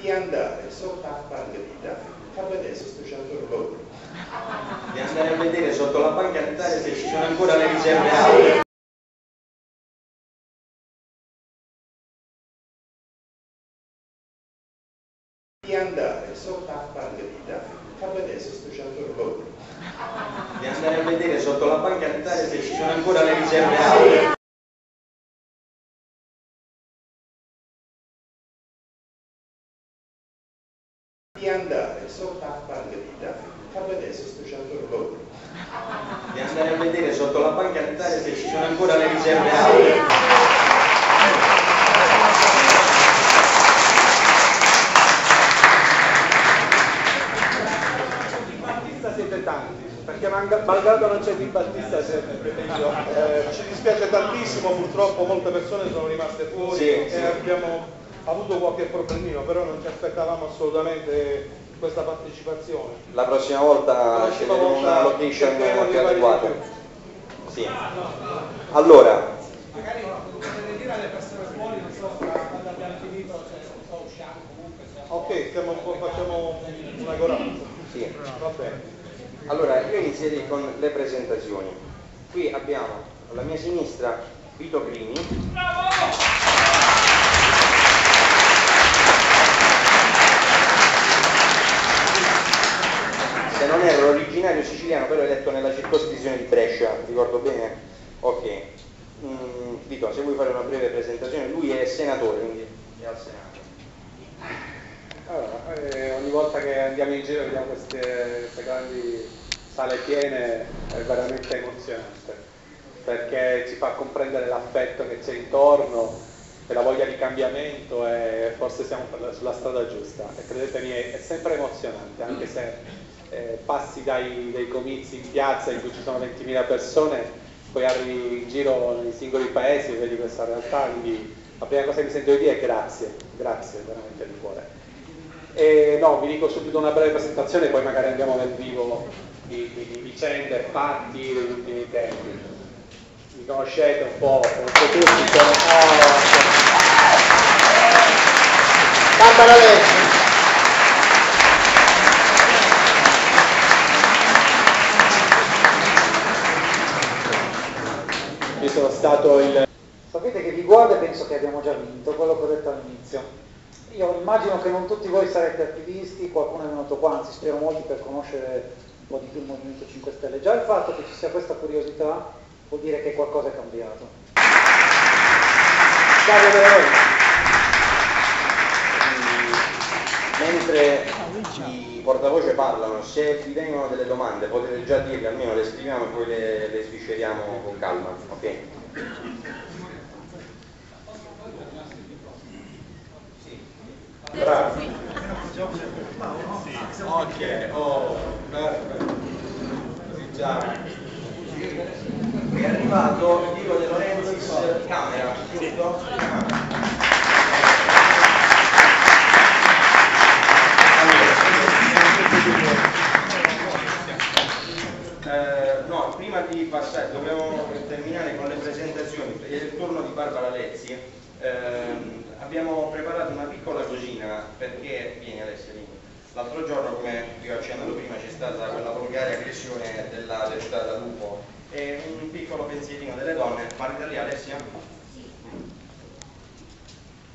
di andare sotto la banca a vedere se sto c'è orologio. Di andare a vedere sotto la banca d'Italia se ci sono ancora le riserve auree. Di andare sotto la banca a vedere se sto c'è orologio. Di andare a vedere sotto la banca d'Italia se ci sono ancora le riserve auree. Di andare sotto la banca a vedere se sto c'è orologio. Di andare a vedere sotto la banca d'Italia se ci sono ancora le riserve auree. Di Battista siete tanti, perché malgrado non c'è Di Battista siete meglio. Eh, ci dispiace tantissimo, purtroppo molte persone sono rimaste fuori Sì, e sì. abbiamo avuto qualche problemino, però non ci aspettavamo assolutamente questa partecipazione. La prossima volta La prossima sceglieremo volta una location più adeguata. Sì. Allora, Magari potete dire alle persone fuori, non so, quando abbiamo finito, cioè, non so, usciamo comunque. siamo- Ok, stiamo un po', facciamo una corazza. sì. Va bene. Allora, io inizierei con le presentazioni. Qui abbiamo alla mia sinistra Vito Crimi. Se non ero originario siciliano, però eletto nella circoscrizione di Brescia, ricordo bene? Ok. Mm, Vito, se vuoi fare una breve presentazione, lui è senatore, quindi è al Senato. Allora, eh, ogni volta che andiamo in giro vediamo queste, queste grandi sale piene è veramente emozionante perché ci fa comprendere l'affetto che c'è intorno e la voglia di cambiamento e forse siamo sulla strada giusta e credetemi è sempre emozionante anche se eh, passi dai, dai comizi in piazza in cui ci sono 20.000 persone poi arrivi in giro nei singoli paesi e vedi questa realtà quindi la prima cosa che mi sento di dire è grazie, grazie veramente di cuore. E no, vi dico subito una breve presentazione, poi magari andiamo nel vivo di, di- di vicende, fatti degli ultimi tempi. Mi conoscete un po', conoscete tutti, sono Barbara Lecci. Io sono stato il Sapete che vi guardo e penso che abbiamo già vinto, quello che ho detto all'inizio. Io immagino che non tutti voi sarete attivisti, qualcuno è venuto qua, anzi spero molti per conoscere un po' di più il Movimento 5 Stelle. Già il fatto che ci sia questa curiosità vuol dire che qualcosa è cambiato. Dario De Rey. Mentre i portavoce parlano, se vi vengono delle domande potete già dirle, almeno le scriviamo e poi le, le svisceriamo con calma, ok? Bravo. Ok, oh, perfetto. Così già. È arrivato Diego De Lorenzis camera, giusto? Eh, no, prima di passare, dobbiamo terminare con le presentazioni, è il turno di Barbara Lezzi. Ehm, abbiamo preparato una piccola cosina perché, vieni Alessia, vieni. L'altro giorno, come vi ho accennato prima, c'è stata quella volgare aggressione della deputata Lupo e un piccolo pensierino delle donne. Parli da lì Alessia? Sì.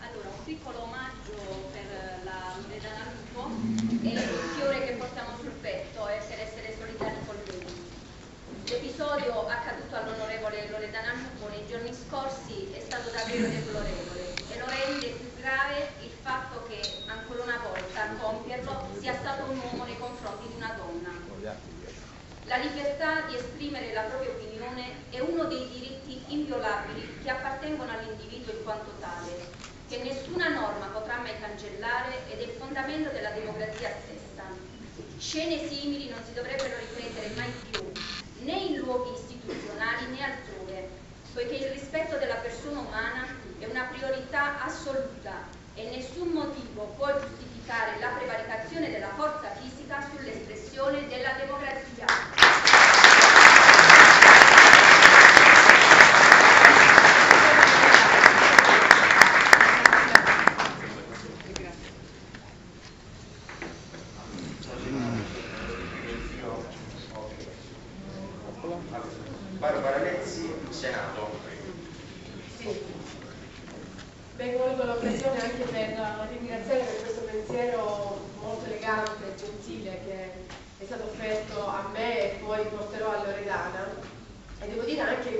Allora, un piccolo omaggio per la Loredana Lupo e il fiore che portiamo sul petto e per essere solidari con lui. L'episodio accaduto all'onorevole Loredana Lupo nei giorni scorsi è stato davvero deplorevole e lo rende più grave il fatto che ancora una volta a compierlo sia stato un uomo nei confronti di una donna. La libertà di esprimere la propria opinione è uno dei diritti inviolabili che appartengono all'individuo in quanto tale, che nessuna norma potrà mai cancellare ed è il fondamento della democrazia stessa. Scene simili non si dovrebbero ripetere mai più, né in luoghi istituzionali né altrove, poiché il rispetto della persona umana è una priorità assoluta e nessun motivo può giustificare la prevaricazione della forza fisica sull'espressione della democrazia. Barbara Lezzi, Senato. Sì. Ben colgo l'occasione anche per ringraziare per questo pensiero molto elegante e gentile che è stato offerto a me e poi porterò a Loredana. E devo dire anche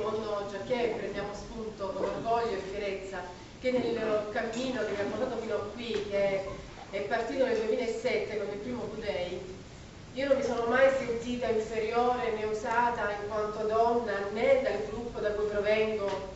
già che prendiamo spunto con orgoglio e fierezza che nel cammino che mi ha portato fino a qui, che è partito nel 2007 con il primo Q-Day, io non mi sono mai sentita inferiore né usata in quanto donna né dal gruppo da cui provengo,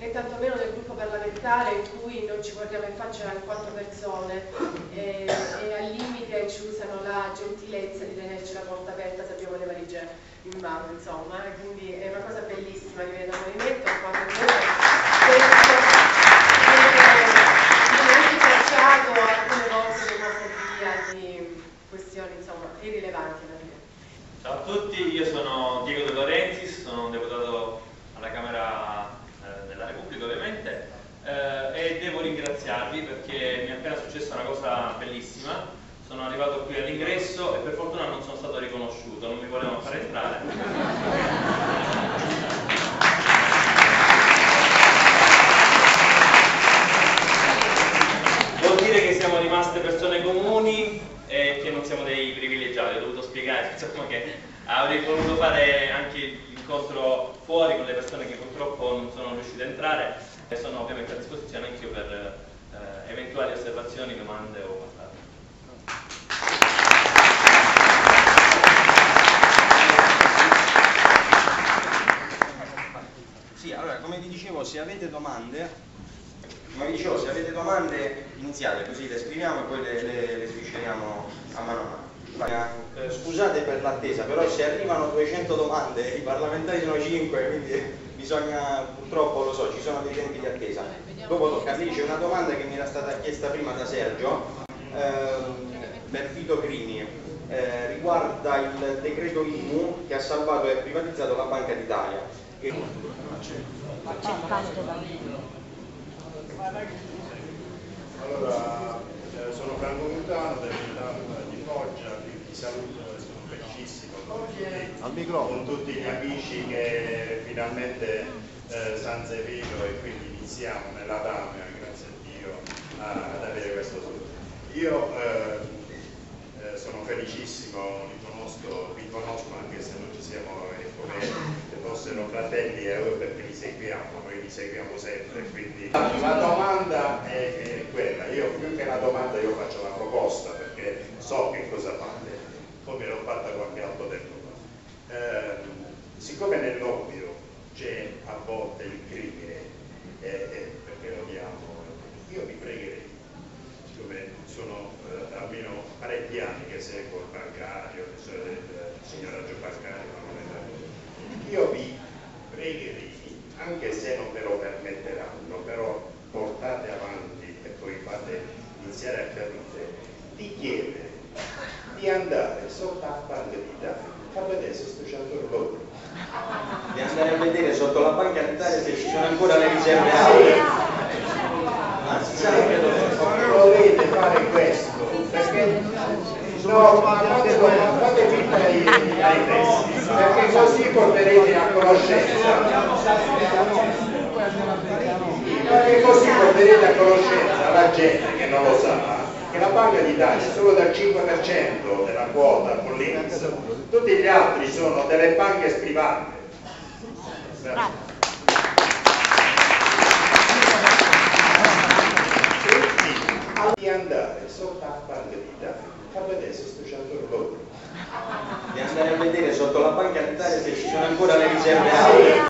né tantomeno del gruppo parlamentare in cui non ci guardiamo in faccia in quattro persone e, e al limite ci usano la gentilezza di tenerci la porta aperta se abbiamo le valigie in mano, insomma, quindi è una cosa bellissima che viene quando noi penso che facciato alcune volte demofobia di questioni insomma irrilevanti alla fine. Ciao a tutti, io sono Diego De Laurentiis, sono un deputato alla Camera eh, della Repubblica ovviamente eh, e devo ringraziarvi perché mi è appena successa una cosa bellissima. Sono arrivato qui all'ingresso e per fortuna non sono stato riconosciuto, non mi volevano fare entrare. Vuol dire che siamo rimaste persone comuni e che non siamo dei privilegiati, ho dovuto spiegare insomma, che avrei voluto fare anche l'incontro fuori con le persone che purtroppo non sono riuscite a entrare e sono ovviamente a disposizione anche io per eh, eventuali osservazioni, domande o quant'altro. Sì, allora come vi dicevo, se avete domande, come vi dicevo, se avete domande iniziate, così le scriviamo e poi le, le, le svisceriamo a mano a mano. Eh, scusate per l'attesa, però se arrivano 200 domande, i parlamentari sono 5, quindi bisogna, purtroppo lo so, ci sono dei tempi di attesa. Dopo tocca lì, c'è una domanda che mi era stata chiesta prima da Sergio, ehm, per Vito Crimi, eh, riguarda il decreto IMU che ha salvato e privatizzato la Banca d'Italia. E- Allora, eh, sono Franco Mutano dell'Unità di Foggia, ti saluto con tutti, gli amici che finalmente eh, San Severo e quindi iniziamo nella Damia, grazie a Dio, a- ad avere questo tutto. Io eh, eh, sono felicissimo, li conosco, vi conosco anche se non ci siamo eh, come se fossero fratelli e io perché li seguiamo, noi li seguiamo sempre, quindi la domanda è, è quella, io più che la domanda io faccio la proposta perché so che cosa fate, come l'ho fatta qualche altro tempo fa. Ehm, siccome nell'ovvio c'è a volte il crimine, eh, eh, perché lo diamo, io vi pregherei siccome sono eh, almeno parecchi anni che seguo il bancario, il signor- il signoraggio bancario, parlamentare, io vi pregherei, anche se non ve lo permetteranno, però portate avanti e poi fate iniziare a capire, di chiedere di andare sotto la banca d'Italia a vedere se sto c'è loro. di andare a vedere sotto la banca d'Italia se ci sono ancora le riserve auree. Ma si sa che dovete fare questo perché no ma fate, fate finta ai testi perché così porterete a conoscenza. Perché così porterete a conoscenza la gente che non lo sa che la Banca d'Italia è solo del 5% della quota con l'Inps tutti gli altri sono delle banche private di andare sotto la banca d'Italia a vedere se sto c'è loro di andare a vedere sotto la banca d'Italia se ci sono ancora le riserve auree.